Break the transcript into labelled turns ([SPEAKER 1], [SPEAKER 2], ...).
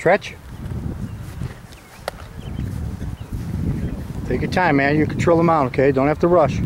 [SPEAKER 1] Stretch. Take your time, man. You control the mount, okay? Don't have to rush.